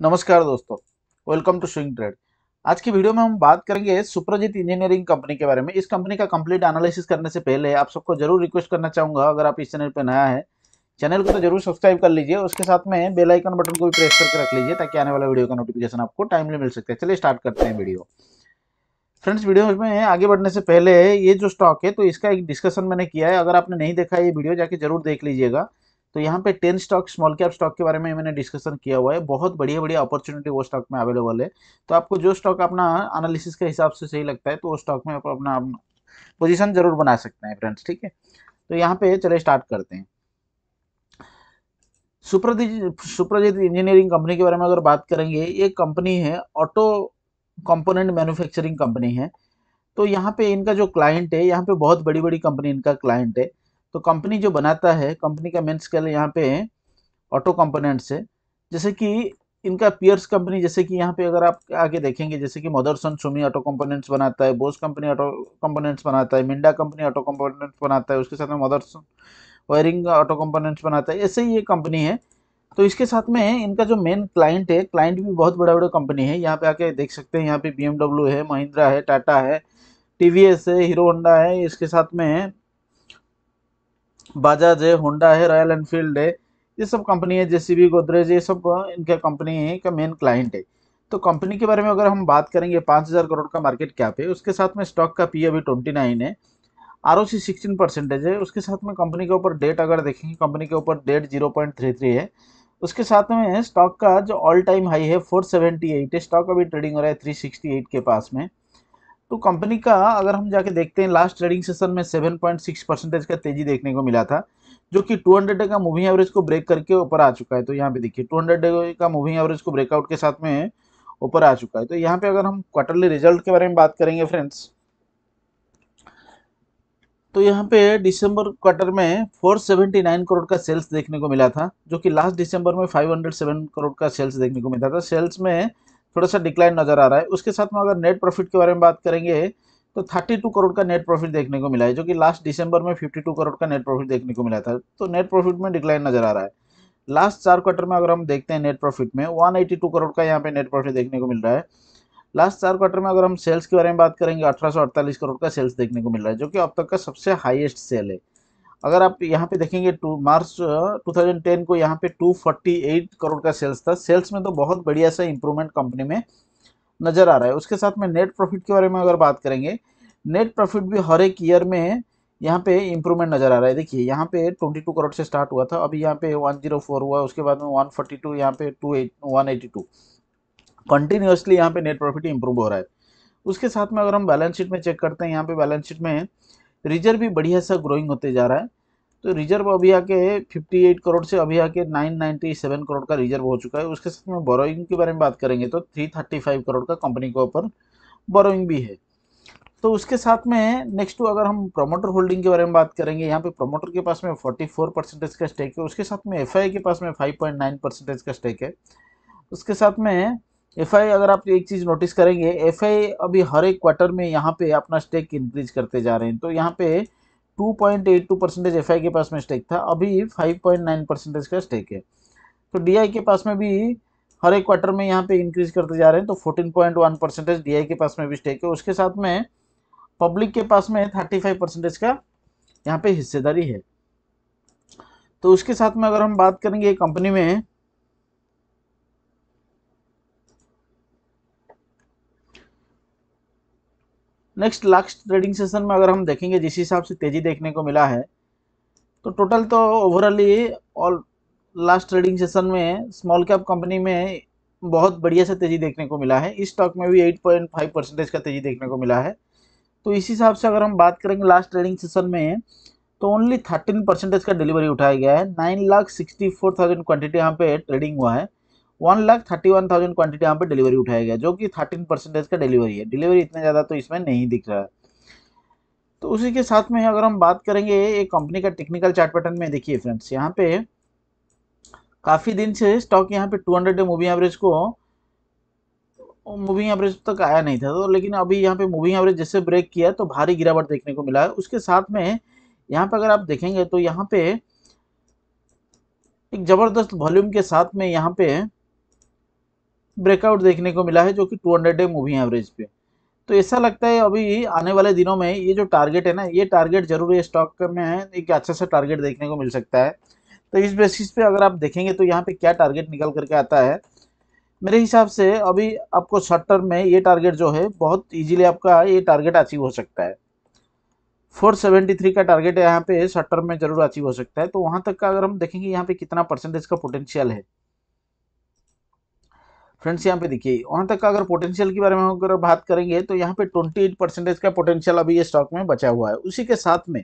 नमस्कार दोस्तों welcome to swing trade आज की वीडियो में हम बात करेंगे सुप्रजीत इंजीनियरिंग कंपनी के बारे में। इस कंपनी का कंप्लीट एनालिसिस करने से पहले आप सबको ज़रूर रिक्वेस्ट करना चाहूँगा, अगर आप इस चैनल पर नया है चैनल को तो ज़रूर सब्सक्राइब कर लीजिए उसके साथ में बेल आइकन बटन को भी प्रेस करके रख लीजिए ताकि आने वाला वीडियो का नोटिफिकेशन आपको टाइमली मिल सकता है चलिए स्टार्ट करते हैं वीडियो। फ्रेंड्स, वीडियो में आगे बढ़ने से पहले ये जो स्टॉक है तो इसका एक डिस्कशन मैंने किया है। अगर आपने नहीं देखा ये वीडियो, जाके ज़रूर देख लीजिएगा। तो यहाँ पे ten stock small cap stock के बारे में मैंने डिस्कशन किया हुआ है। बहुत बढ़िया बढ़िया अपॉर्चुनिटी वो स्टॉक में अवेलेबल है। तो आपको जो स्टॉक अपना एनालिसिस के हिसाब से सही लगता है तो वो स्टॉक में आप अपना पोजीशन ज़रूर बना सकते हैं फ्रेंड्स ठीक है? तो यहाँ पे चले स्टार्ट करते हैं। सुप्रजीत सुप्रजीत इंजीनियरिंग कंपनी के बारे में अगर बात करेंगे, ये कंपनी है ऑटो कंपोनेंट मैन्युफैक्चरिंग कंपनी है। तो यहाँ पे इनका जो क्लाइंट है, यहाँ पे बहुत बड़ी बड़ी कंपनी इनका क्लाइंट है। तो कंपनी जो बनाता है, कंपनी का मेन स्केल यहाँ पे ऑटो कंपोनेंट्स है। जैसे कि इनका पियर्स कंपनी जैसे कि यहाँ पे अगर आप आगे देखेंगे, जैसे कि मदरसन सुमी ऑटो कंपोनेंट्स बनाता है बोस कंपनी ऑटो कंपोनेंट्स बनाता है मिंडा कंपनी ऑटो कंपोनेंट्स बनाता है, उसके साथ में मदरसन वायरिंग ऑटो कंपोनेंट्स बनाता है, ऐसे ही ये कंपनी है। तो इसके साथ में इनका जो मेन क्लाइंट है क्लाइंट भी बहुत बड़ा बड़ा कंपनी है। यहाँ पे आके देख सकते हैं, यहाँ पे बी है महिंद्रा है टाटा है TVS है हीरो होंडा है, इसके साथ में बाजाज है होंडा है रॉयल एनफील्ड है ये सब कंपनी है जेसीबी गोदरेज ये सब इनका कंपनी का मेन क्लाइंट है। तो कंपनी के बारे में अगर हम बात करेंगे, पाँच हज़ार करोड़ का मार्केट कैप है, उसके साथ में स्टॉक का पी अभी ट्वेंटी नाइन है R O C sixteen percentage है, उसके साथ में कंपनी के ऊपर डेट अगर देखेंगे कंपनी के ऊपर debt zero point three three है, उसके साथ में स्टॉक का जो ऑल टाइम हाई है फोर सेवेंटी एट है स्टॉक अभी ट्रेडिंग हो रहा है थ्री सिक्सटी एट के पास में। तो कंपनी का अगर हम जाके देखते हैं लास्ट ट्रेडिंग सेशन में 7.6 परसेंटेज का तेज़ी देखने को मिला था, जो कि 200 डे का मूविंग एवरेज को ब्रेक करके ऊपर आ चुका है। तो यहाँ पे देखिए 200 डे का मूविंग एवरेज को ब्रेकआउट के साथ में ऊपर आ चुका है। तो यहाँ पे अगर हम क्वार्टरली रिज़ल्ट के बारे में बात करेंगे फ्रेंड्स तो यहाँ पे दिसंबर क्वार्टर में 479 करोड़ का सेल्स देखने को मिला था, जो कि लास्ट दिसंबर में 507 करोड़ का सेल्स देखने को मिला था। सेल्स में थोड़ा सा डिक्लाइन नज़र आ रहा है। उसके साथ में अगर नेट प्रॉफिट के बारे में बात करेंगे तो 32 करोड़ का नेट प्रॉफिट देखने को मिला है, जो कि लास्ट दिसंबर में 52 करोड़ का नेट प्रॉफिट देखने को मिला था। तो नेट प्रॉफिट में डिक्लाइन नज़र आ रहा है। लास्ट चार क्वार्टर में अगर हम देखते हैं नेट प्रॉफिट में 182 करोड़ का यहाँ पे नेट प्रॉफिट देखने को मिल रहा है। लास्ट चार क्वार्टर में अगर हम सेल्स के बारे में बात करेंगे, अठारह सौ अड़तालीस करोड़ का सेल्स देखने को मिल रहा है, जो कि अब तक का सबसे हाईएस्ट सेल है। अगर आप यहाँ पे देखेंगे टू मार्च 2010 को यहाँ पे 248 करोड़ का सेल्स था। सेल्स में तो बहुत बढ़िया सा इंप्रूवमेंट कंपनी में नज़र आ रहा है। उसके साथ में नेट प्रॉफिट के बारे में अगर बात करेंगे नेट प्रॉफिट भी हर एक ईयर में यहाँ पे इंप्रूवमेंट नज़र आ रहा है। देखिए, यहाँ पे 22 करोड़ से स्टार्ट हुआ था, अभी यहाँ पे 104 हुआ, उसके बाद में 142 फोर्टी टू यहाँ पे two eight one eighty two continuously यहाँ पे नेट प्रॉफिट इंप्रूव हो रहा है। उसके साथ में अगर हम बैलेंस शीट में चेक करते हैं, यहाँ पे बैलेंस शीट में रिज़र्व भी बढ़िया सा ग्रोइंग होते जा रहा है। तो रिज़र्व अभी आके 58 करोड़ से अभी आके 997 करोड़ का रिज़र्व हो चुका है। उसके साथ में बोरोइंग के बारे में बात करेंगे तो 335 करोड़ का कंपनी के ऊपर बोरोइंग भी है। तो उसके साथ में नेक्स्ट अगर हम प्रमोटर होल्डिंग के बारे में बात करेंगे, यहाँ पे प्रमोटर के पास में 44 परसेंटेज का स्टेक है। उसके साथ में एफ़ के पास में 5.9 परसेंटेज का स्टेक है। उसके साथ में एफआई अगर आप एक चीज़ नोटिस करेंगे एफआई अभी हर एक क्वार्टर में यहाँ पे अपना स्टेक इंक्रीज करते जा रहे हैं। तो यहाँ पे 2.82 परसेंटेज एफआई के पास में स्टेक था, अभी 5.9 परसेंटेज का स्टेक है। तो डीआई के पास में भी हर एक क्वार्टर में यहाँ पे इंक्रीज करते जा रहे हैं तो 14.1 परसेंटेज डी के पास में भी स्टेक है। उसके साथ में पब्लिक के पास में 35 परसेंटेज का यहाँ पे हिस्सेदारी है। तो उसके साथ में अगर हम बात करेंगे कंपनी में नेक्स्ट लास्ट ट्रेडिंग सेशन में अगर हम देखेंगे, जिस हिसाब से तेज़ी देखने को मिला है तो टोटल तो overally all last trading session में स्मॉल कैप कंपनी में बहुत बढ़िया से तेज़ी देखने को मिला है। इस स्टॉक में भी 8.5 परसेंटेज का तेज़ी देखने को मिला है। तो इस हिसाब से अगर हम बात करेंगे लास्ट ट्रेडिंग सेशन में तो ओनली 13 परसेंटेज का डिलीवरी उठाया गया है। Nine lakh sixty four thousand quantity यहाँ पे ट्रेडिंग हुआ है। One lakh thirty one thousand quantity यहाँ पे डिलीवरी उठाया गया, जो कि थर्टीन परसेंटेज का डिलीवरी है। डिलीवरी इतना ज़्यादा तो इसमें नहीं दिख रहा है। तो उसी के साथ में अगर हम बात करेंगे एक कंपनी का टेक्निकल चार्ट पैटर्न में देखिए फ्रेंड्स यहाँ पे काफ़ी दिन से स्टॉक यहाँ पे 200 डे मूविंग एवरेज को मूविंग एवरेज तक आया नहीं था तो लेकिन अभी यहाँ पे मूविंग एवरेज जैसे ब्रेक किया तो भारी गिरावट देखने को मिला है। उसके साथ में यहाँ पे अगर आप देखेंगे तो यहाँ पे एक ज़बरदस्त वॉल्यूम के साथ में यहाँ पे ब्रेकआउट देखने को मिला है, जो कि 200 डे मूविंग एवरेज पे। तो ऐसा लगता है अभी आने वाले दिनों में ये जो टारगेट है ना, ये टारगेट ज़रूर ये स्टॉक में है, एक अच्छा सा टारगेट देखने को मिल सकता है। तो इस बेसिस पे अगर आप देखेंगे तो यहाँ पे क्या टारगेट निकल करके आता है? मेरे हिसाब से अभी आपको शॉर्ट टर्म में ये टारगेट जो है, बहुत इजीली आपका ये टारगेट अचीव हो सकता है। 473 का टारगेट यहाँ पे शॉर्ट टर्म में ज़रूर अचीव हो सकता है। तो वहाँ तक का अगर हम देखेंगे, यहाँ पे कितना परसेंटेज का पोटेंशियल है? फ्रेंड्स यहाँ पे देखिए, वहाँ तक का अगर पोटेंशियल के बारे में अगर बात करेंगे तो यहाँ पे 28 परसेंटेज का पोटेंशियल अभी ये स्टॉक में बचा हुआ है। उसी के साथ में,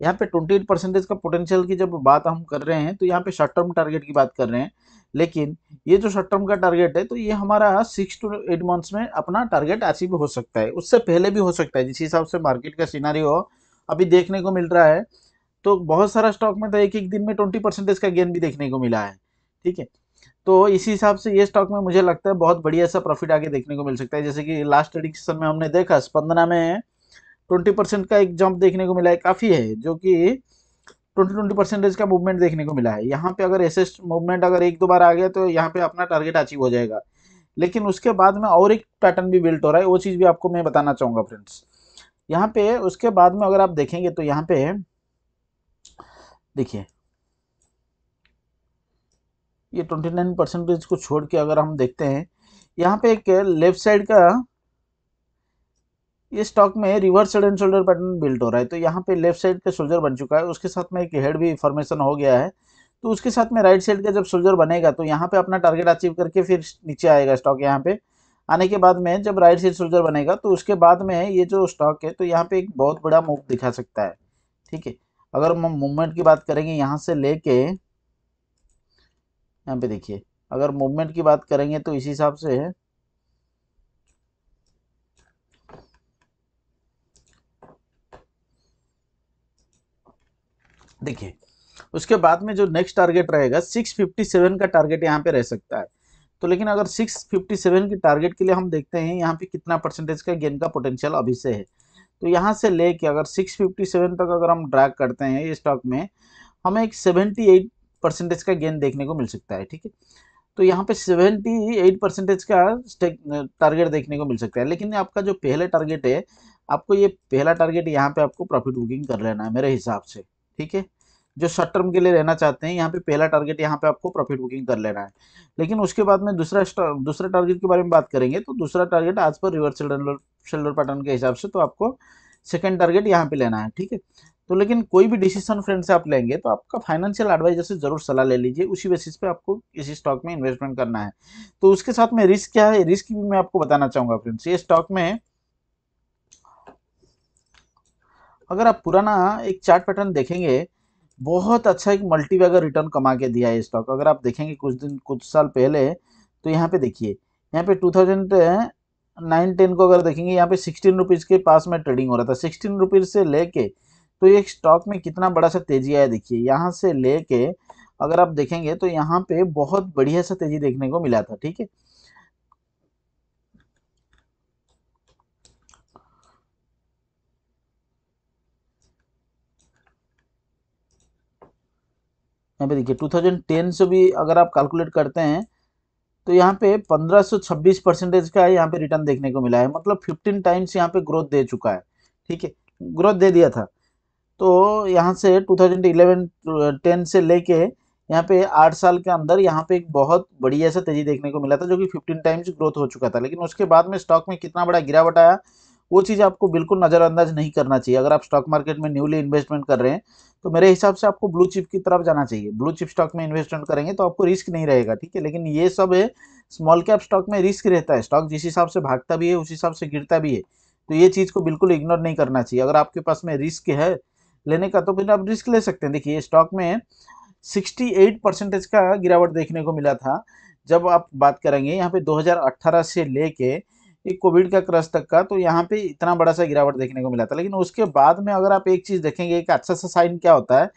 यहाँ पे 28 परसेंटेज का पोटेंशियल की जब बात हम कर रहे हैं तो यहाँ पे शॉर्ट टर्म टारगेट की बात कर रहे हैं। लेकिन ये जो शॉर्ट टर्म का टारगेट है तो ये हमारा सिक्स टू एट मंथ्स में अपना टारगेट अचीव हो सकता है। उससे पहले भी हो सकता है, जिस हिसाब से मार्केट का सीनारी हो, अभी देखने को मिल रहा है। तो बहुत सारा स्टॉक में तो एक एक दिन में ट्वेंटी परसेंटेज का गेन भी देखने को मिला है। ठीक है। तो इसी हिसाब से ये स्टॉक में मुझे लगता है बहुत बढ़िया सा प्रॉफिट आगे देखने को मिल सकता है। जैसे कि लास्ट ट्रेडिंग सेशन में हमने देखा, स्पंदना में ट्वेंटी परसेंट का एक जंप देखने को मिला है, काफ़ी है, जो कि ट्वेंटी ट्वेंटी परसेंटेज का मूवमेंट देखने को मिला है। यहाँ पे अगर ऐसे मूवमेंट अगर एक दो बार आ गया तो यहाँ पे अपना टारगेट अचीव हो जाएगा। लेकिन उसके बाद में और एक पैटर्न भी बिल्ट हो रहा है, वो चीज़ भी आपको मैं बताना चाहूँगा फ्रेंड्स यहाँ पे उसके बाद में अगर आप देखेंगे तो यहाँ पे देखिए ये ट्वेंटी नाइन परसेंटेज को छोड़ के अगर हम देखते हैं, यहाँ पे एक लेफ़्ट साइड का ये स्टॉक में reverse head and shoulder pattern build हो रहा है। तो यहाँ पे लेफ़्ट साइड का शोल्डर बन चुका है, उसके साथ में एक हेड भी फॉर्मेशन हो गया है। तो उसके साथ में राइट साइड का जब शोल्डर बनेगा तो यहाँ पे अपना टारगेट अचीव करके फिर नीचे आएगा स्टॉक यहाँ पे। आने के बाद में जब राइट साइड शोल्डर बनेगा तो उसके बाद में ये जो स्टॉक है तो यहाँ पे एक बहुत बड़ा मूव दिखा सकता है। ठीक है, अगर हम मूवमेंट की बात करेंगे यहाँ से लेके यहाँ पे देखिए, अगर मूवमेंट की बात करेंगे तो इस हिसाब से है। देखिए, उसके बाद में जो नेक्स्ट टारगेट रहेगा 657 का टारगेट यहाँ पे रह सकता है। तो लेकिन अगर 657 की टारगेट के लिए हम देखते हैं, यहाँ पे कितना परसेंटेज का गेन का पोटेंशियल अभी से है। तो यहाँ से लेके अगर 657 तक अगर हम ड्रैग करते हैं, ये स्टॉक में, हमें एक 78 परसेंटेज का गेन देखने को मिल सकता है, ठीक है? तो यहाँ पे 78 परसेंटेज का टारगेट देखने को मिल सकता है, लेकिन आपका जो पहले टारगेट है, आपको ये पहला टारगेट यहाँ पे आपको प्रॉफिट बुकिंग कर लेना है, मेरे हिसाब से, ठीक है? जो शॉर्ट टर्म के लिए रहना चाहते हैं, यहाँ पे पहला टारगेट यहाँ पे आपको प्रॉफिट बुकिंग कर लेना है। लेकिन उसके बाद में दूसरा दूसरा टारगेट के बारे में बात करेंगे तो दूसरा टारगेट आज पर रिवर्स शोल्डर पैटर्न के हिसाब से तो आपको सेकेंड टारगेट यहाँ पे लेना है, ठीक है? तो लेकिन कोई भी डिसीज़न फ्रेंड से आप लेंगे तो आपका फाइनेंशियल एडवाइजर से ज़रूर सलाह ले लीजिए। उसी बेसिस पे आपको इसी स्टॉक में इन्वेस्टमेंट करना है। तो उसके साथ में रिस्क क्या है? रिस्क भी मैं आपको बताना चाहूँगा फ्रेंड्स ये स्टॉक में अगर आप पुराना एक चार्ट पैटर्न देखेंगे, बहुत अच्छा एक मल्टीवैगर रिटर्न कमा के दिया है स्टॉक अगर आप देखेंगे कुछ दिन, कुछ साल पहले तो यहाँ पे देखिए, यहाँ पे टू थाउज़ेंड नाइन टेन को अगर देखेंगे, यहाँ पे सिक्सटीन रुपीज़ के पास में ट्रेडिंग हो रहा था। सिक्सटीन रुपीज़ से लेके तो ये स्टॉक में कितना बड़ा सा तेज़ी आया देखिए, यहाँ से लेके अगर आप देखेंगे तो यहाँ पे बहुत बढ़िया सा तेज़ी देखने को मिला था, ठीक है? यहाँ पे देखिए 2010 से भी अगर आप कैलकुलेट करते हैं तो यहाँ पे 1526 परसेंटेज का यहाँ पे रिटर्न देखने को मिला है। मतलब 15 टाइम्स यहाँ पे ग्रोथ दे चुका है। ठीक है? ग्रोथ दे दिया था। तो यहाँ से 2011 10 से लेके यहाँ पे आठ साल के अंदर यहाँ पे एक बहुत बढ़िया सा तेज़ी देखने को मिला था, जो कि 15 टाइम्स ग्रोथ हो चुका था। लेकिन उसके बाद में स्टॉक में कितना बड़ा गिरावट आया वो चीज़ आपको बिल्कुल नज़रअंदाज नहीं करना चाहिए। अगर आप स्टॉक मार्केट में न्यूली इन्वेस्टमेंट कर रहे हैं तो मेरे हिसाब से आपको ब्लू चिप की तरफ़ जाना चाहिए। ब्लू चिप स्टॉक में इन्वेस्टमेंट करेंगे तो आपको रिस्क नहीं रहेगा, ठीक है? लेकिन ये सब है स्मॉल कैप स्टॉक में रिस्क रहता है। स्टॉक जिस हिसाब से भागता भी है, उस हिसाब से गिरता भी है। तो ये चीज़ को बिल्कुल इग्नोर नहीं करना चाहिए। अगर आपके पास में रिस्क है, लेने का तो फिर आप रिस्क ले सकते हैं। देखिए स्टॉक में 68 परसेंटेज का गिरावट देखने को मिला था। जब आप बात करेंगे, यहाँ पे 2018 से लेके एक कोविड का क्रश तक का तो यहाँ पे इतना बड़ा सा गिरावट देखने को मिला था। लेकिन उसके बाद में अगर आप एक चीज़ देखेंगे, एक अच्छा सा साइन क्या होता है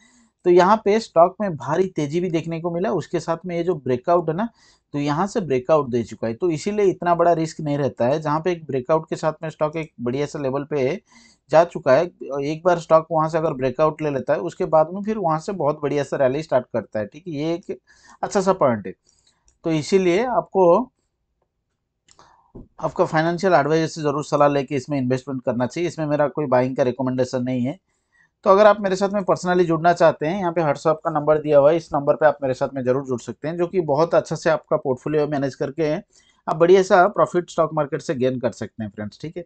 तो यहाँ पे स्टॉक में भारी तेज़ी भी देखने को मिला। उसके साथ में ये जो ब्रेकआउट है ना तो यहाँ से ब्रेकआउट दे चुका है। तो इसीलिए इतना बड़ा रिस्क नहीं रहता है। जहाँ पे एक ब्रेकआउट के साथ में स्टॉक एक बढ़िया सा लेवल पे जा चुका है, एक बार स्टॉक वहाँ से अगर ब्रेकआउट ले लेता है, उसके बाद में फिर वहाँ से बहुत बढ़िया सा रैली स्टार्ट करता है। ठीक है, ये एक अच्छा सा पॉइंट है। तो इसीलिए आपको आपका फाइनेंशियल एडवाइजर से ज़रूर सलाह लेके इसमें इन्वेस्टमेंट करना चाहिए। इसमें मेरा कोई बाइंग का रिकमेंडेशन नहीं है। तो अगर आप मेरे साथ में पर्सनली जुड़ना चाहते हैं, यहाँ पे व्हाट्सअप का नंबर दिया हुआ है, इस नंबर पे आप मेरे साथ में ज़रूर जुड़ सकते हैं, जो कि बहुत अच्छा से आपका पोर्टफोलियो मैनेज करके आप बढ़िया सा प्रॉफिट स्टॉक मार्केट से गेन कर सकते हैं फ्रेंड्स ठीक है?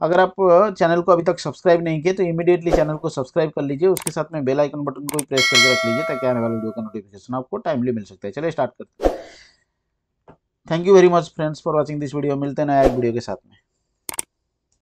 अगर आप चैनल को अभी तक सब्सक्राइब नहीं किए तो इमीडिएटली चैनल को सब्सक्राइब कर लीजिए। उसके साथ में बेल आइकन बटन को भी प्रेस करके रख लीजिए, ताकि आने वाले वीडियो का नोटिफिकेशन आपको टाइमली मिल सकता है। चलिए स्टार्ट करते हैं। Thank you very much friends for watching this video मिलते हैं नया एक वीडियो के साथ में।